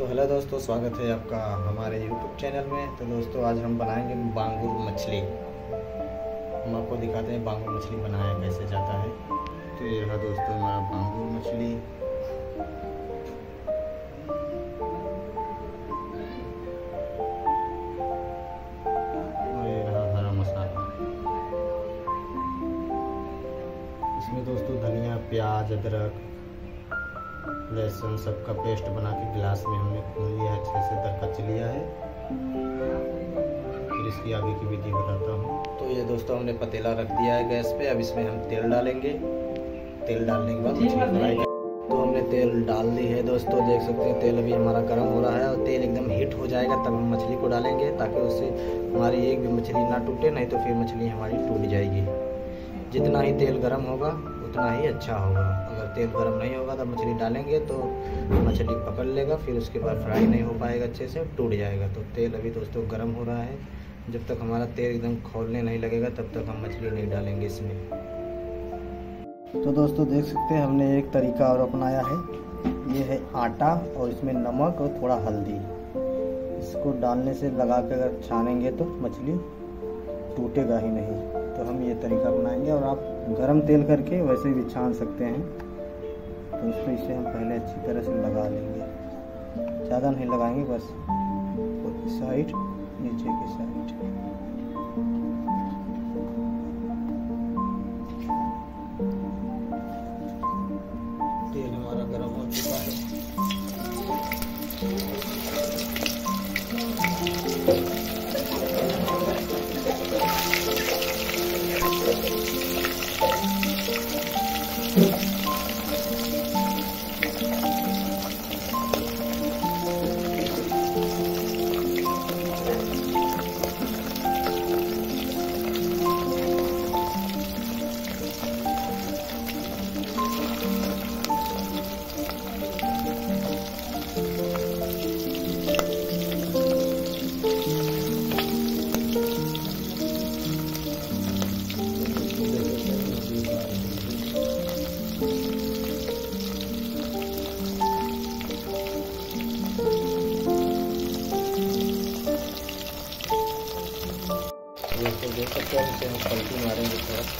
तो हेलो दोस्तों, स्वागत है आपका हमारे यूट्यूब चैनल में। तो दोस्तों, आज हम बनाएँगे बांगुर मछली। हम आपको दिखाते हैं बांगुर मछली बनाया कैसे जाता है। तो ये रहा दोस्तों हमारा बांगुर मछली। ये रहा हरा मसाला। इसमें दोस्तों धनिया, प्याज, अदरक लहसुन सबका पेस्ट बना के गिलास में हमने खोल लिया अच्छे से दरकच लिया है। फिर इसकी आगे की विधि बताता हूँ। तो ये दोस्तों हमने पतीला रख दिया है गैस पे। अब इसमें हम तेल डालेंगे। तेल डालने के बाद मछली फ्राई तो हमने तेल डाल दी है दोस्तों। देख सकते हैं तेल अभी हमारा गर्म हो रहा है और तेल एकदम हीट हो जाएगा तब हम मछली को डालेंगे ताकि उससे हमारी एक भी मछली ना टूटे नहीं तो फिर मछली हमारी टूट जाएगी। जितना ही तेल गर्म होगा उतना ही अच्छा होगा। अगर तेल गर्म नहीं होगा तो मछली डालेंगे तो मछली पकड़ लेगा, फिर उसके बाद फ्राई नहीं हो पाएगा अच्छे से, टूट जाएगा। तो तेल अभी दोस्तों गर्म हो रहा है। जब तक हमारा तेल एकदम खोलने नहीं लगेगा, तब तक हम मछली नहीं डालेंगे इसमें। तो दोस्तों देख सकते हैं, हमने एक तरीका और अपनाया है। ये है आटा और इसमें नमक और थोड़ा हल्दी। इसको डालने से लगा कर अगर छानेंगे तो मछली टूटेगा ही नहीं। तो हम ये तरीका बनाएँगे और आप गरम तेल करके वैसे भी छान सकते हैं। तो उसको इसे हम पहले अच्छी तरह से लगा लेंगे। ज़्यादा नहीं लगाएँगे, बस साइड, नीचे की साइड। हमारा गर्म हो चुका है। पलटी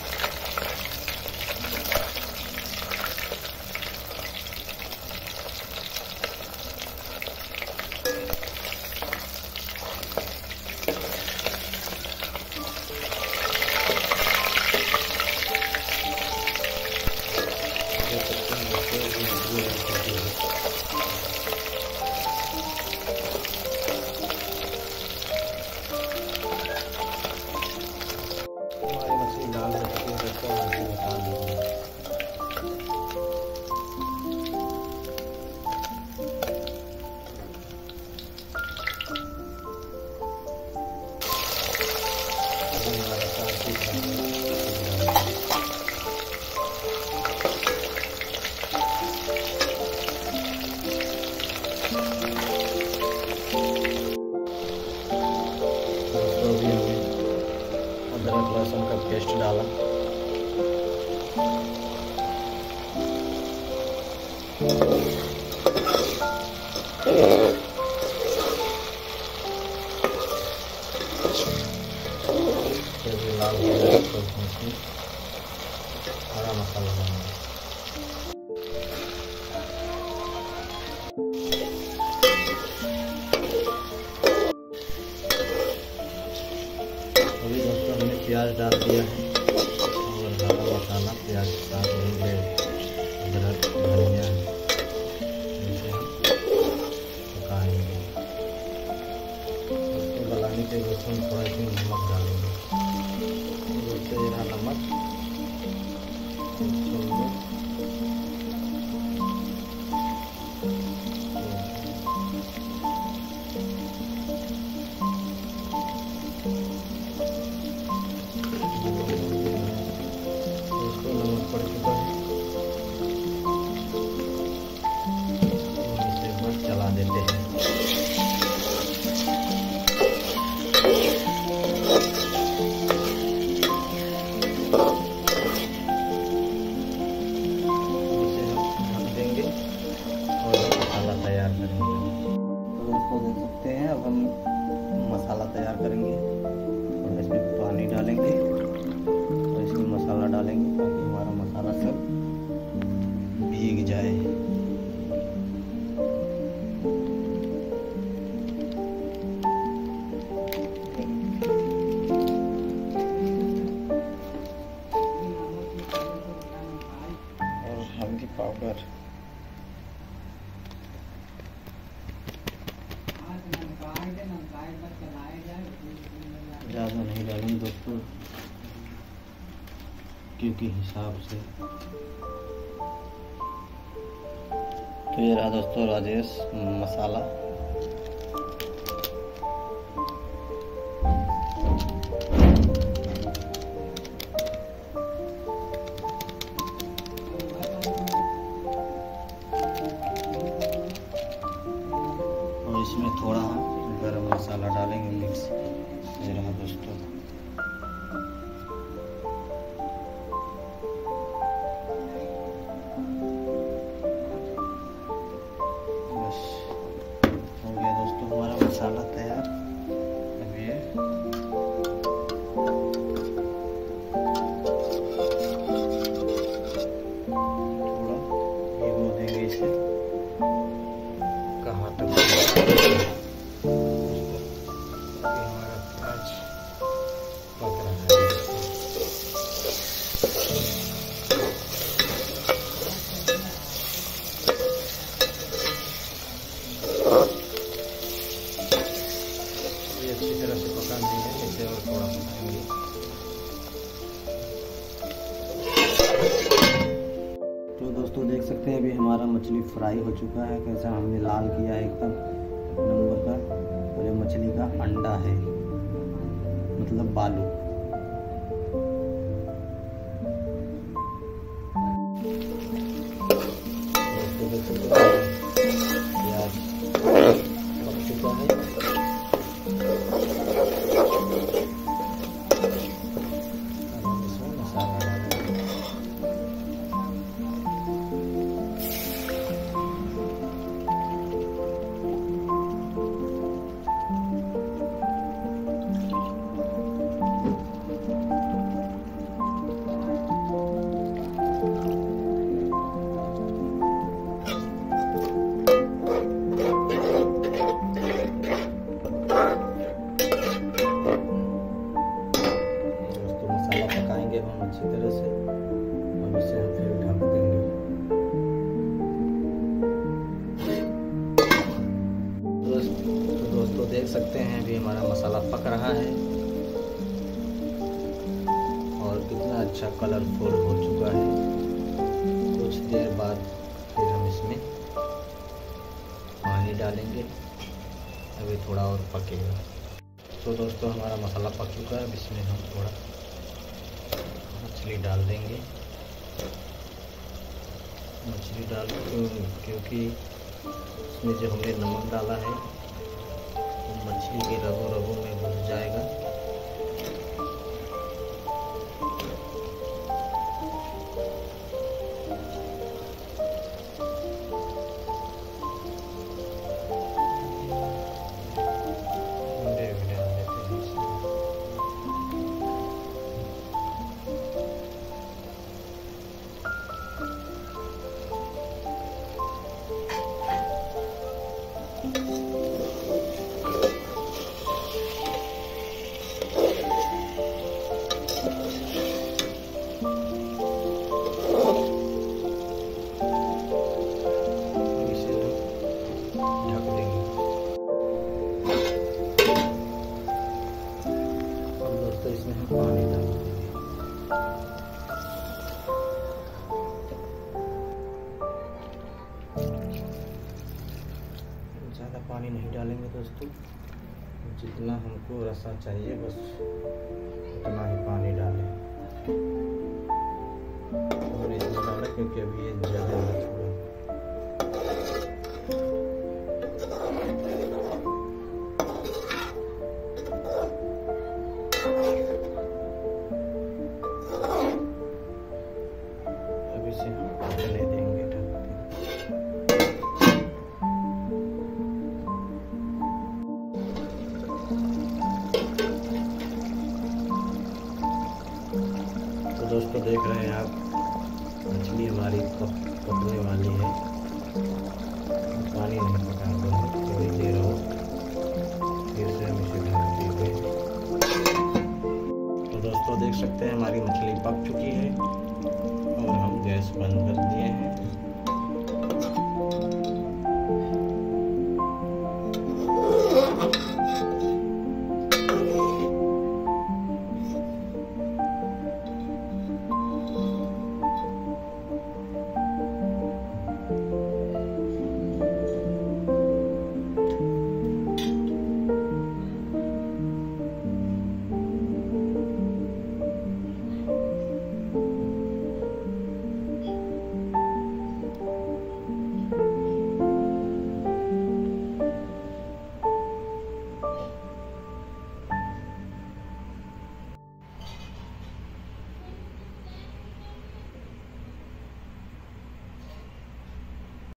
अदरक लहसुन का पेस्ट डाला। लाल हो जाए तो हरा मसाला प्याज डाल दिया है। क्योंकि हिसाब से। तो ये रहा दोस्तों राजेश, मसाला। इसमें थोड़ा गरम मसाला डालेंगे मिक्स। ये रहा दोस्तों। lembalung. पक रहा है। और कितना अच्छा कलरफुल हो चुका है। कुछ देर बाद फिर हम इसमें पानी डालेंगे। अभी थोड़ा और पकेगा। तो दोस्तों, हमारा मसाला पक चुका है। अब इसमें हम थोड़ा मछली डाल देंगे। मछली डाल, क्योंकि इसमें जो हमने नमक डाला है मछली के रगों रगों में घुस जाएगा। ज़्यादा पानी नहीं डालेंगे दोस्तों। जितना हमको रसा चाहिए, बस उतना ही पानी डालें। और इतना डालें, क्योंकि अभी ये ज़्यादा है। मछली हमारी पकने वाली है। पानी नहीं पका थोड़ी देर हो। फिर से हम इसे तो दोस्तों, देख सकते हैं हमारी मछली पक चुकी है और हम गैस बंद